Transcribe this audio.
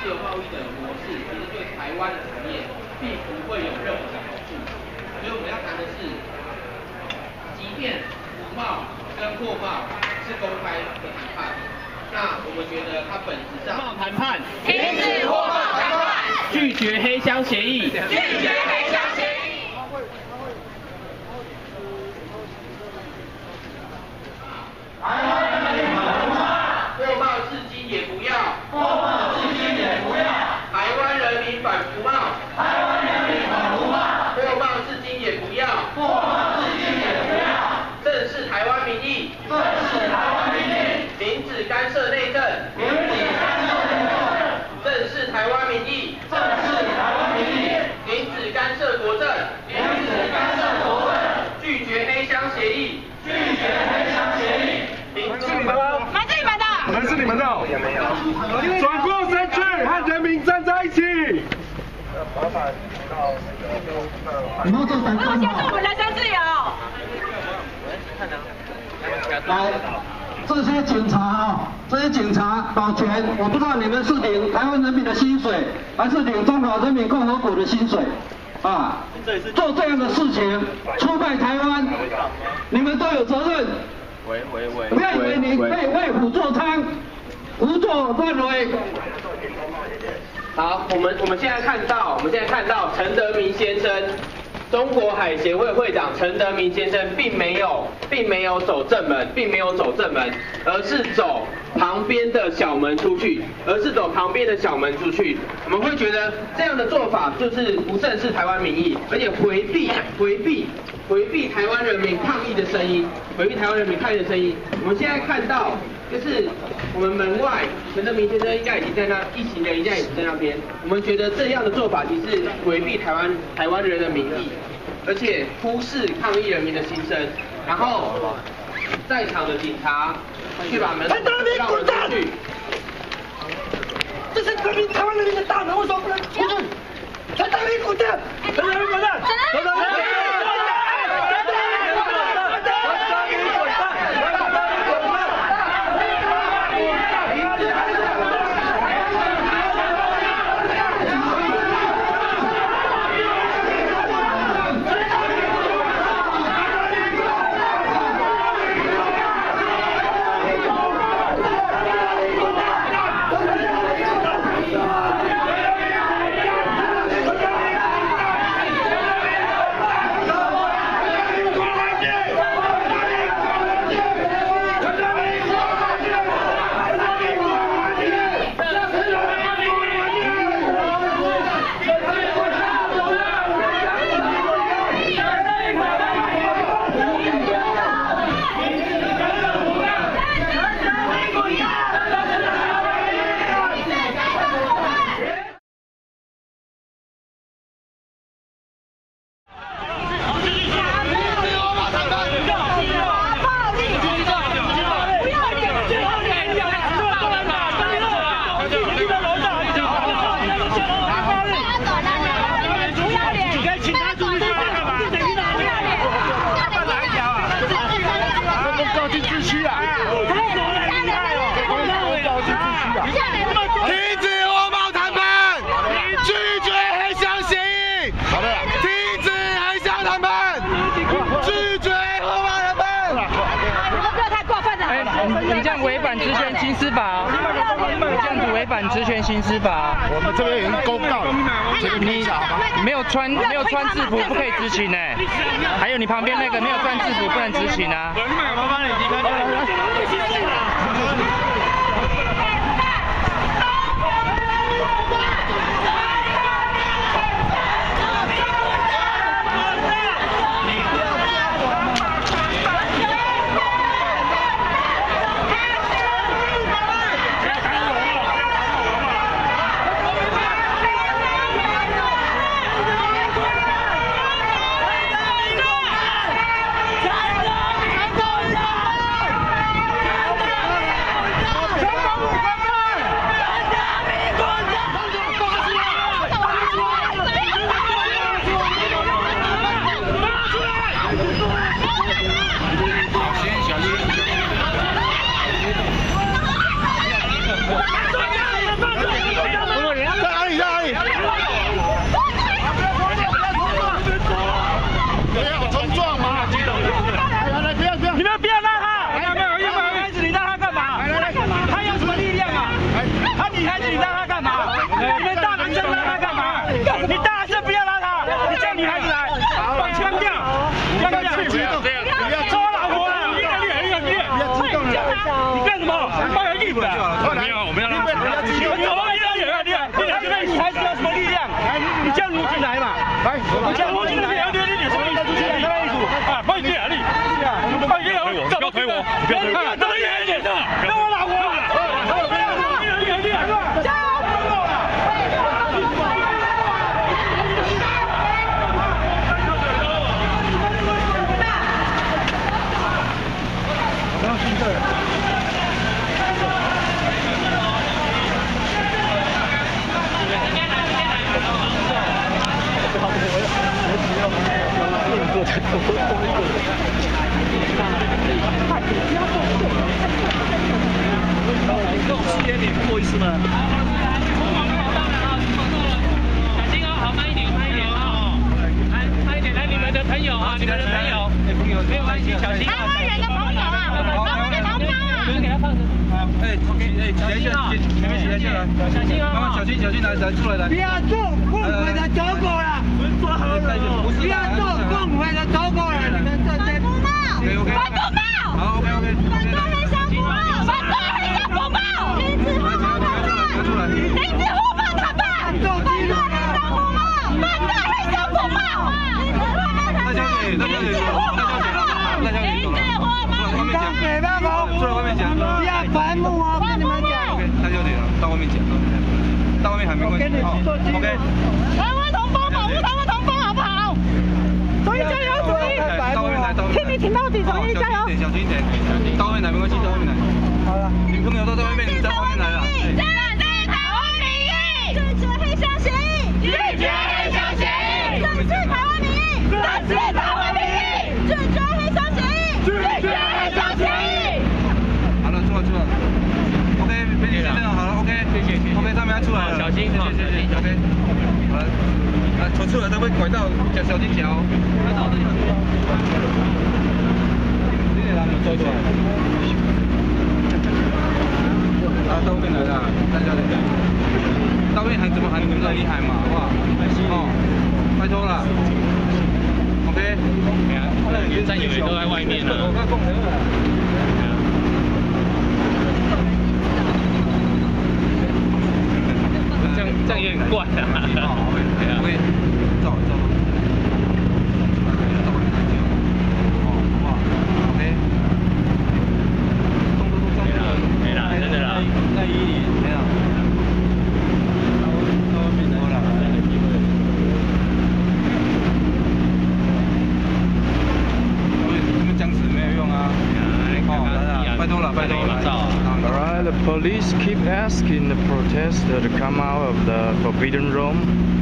自由贸易的模式，其实对台湾的产业并不会有任何的好处。所以我们要谈的是，即便服贸跟货贸是公开的谈判，那我们觉得它本质上谈判，停止货贸谈判，拒绝黑箱协议，拒绝黑箱协议。台湾人民反服贸，货贸至今也不要，货贸至今也不要。台湾人民反服贸，台湾人民反服贸，货贸至今也不要，货贸至今也不要。正视台湾民意，正视台湾民意，停止干涉内政，停止干涉内政。正视台湾民意，正视台湾民意，停止干涉国政，停止干涉国政。拒绝黑箱协议，拒绝黑箱协议。停止是你的吗？门是你们的。门是你们的。也没有。转过身去，和人民站在一起。你们要做反不攻吗？要限制我们人身自由。来，这些警察啊，这些警察保全，我不知道你们是领台湾人民的薪水，还是领中华人民共和国的薪水啊？做这样的事情，出卖台湾，你们都有责任。喂喂喂不要以为你可以为虎作伥，胡作乱为。好，我们我们现在看到，我们现在看到陈德明先生，中国海协会会长陈德明先生，并没有并没有走正门，并没有走正门，而是走旁边的小门出去，而是走旁边的小门出去。我们会觉得这样的做法就是不正视台湾民意，而且回避回避回避台湾人民抗议的声音，回避台湾人民抗议的声音。我们现在看到。就是我们门外陈德明先生应该已经在那，一行人应该也在那边。我们觉得这样的做法其实是回避台湾台湾人的民意，而且忽视抗议人民的心声。然后在场的警察去把门让我们出去。这是人民台湾人民的大门，为什么不能出去？陈德明滚蛋！陈德明滚蛋！陈德明 Yeah. 你你这样违反职权行使法，你这样子违反职权行使法。我们这边已经公告了，你没有穿没有穿制服不可以执行呢，还有你旁边那个没有穿制服不能执行啊。陈来嘛？来，你叫卢进来，你你你什么意思？什么意思？啊，放进来，你，放进来，不要推我，不要推我，这么严谨的，让我拿我。过一次吗？小心哦，好，慢一点，慢一点啊！慢慢一点，来，你们的朋友啊，你们的朋友，没有关系，小心。台湾人的朋友啊，帮我们同胞啊！哎，OK，哎，起来一下，前面起来下来，小心！小心，小心，来来出来来。不要做共匪的走狗了，抓好了，不要做共匪的走狗了，你们这些。反公报！反公报！好，OK 到外面讲，到外面还没关系。OK。台湾同胞保护台湾同胞，好不好？左翼加油，左翼！到外面来，到外面来。听你挺到底，左翼加油！小心一点，来，出出来，都会拐到，小小心脚。这个他们做出来。啊，到外面来了，大家来。到外面还怎么喊？你们很厉害嘛，好不好？哦，拜托了。OK。战友也都在外面呢。这样有点怪啊。对啊。The police keep asking the protester to come out of the forbidden room.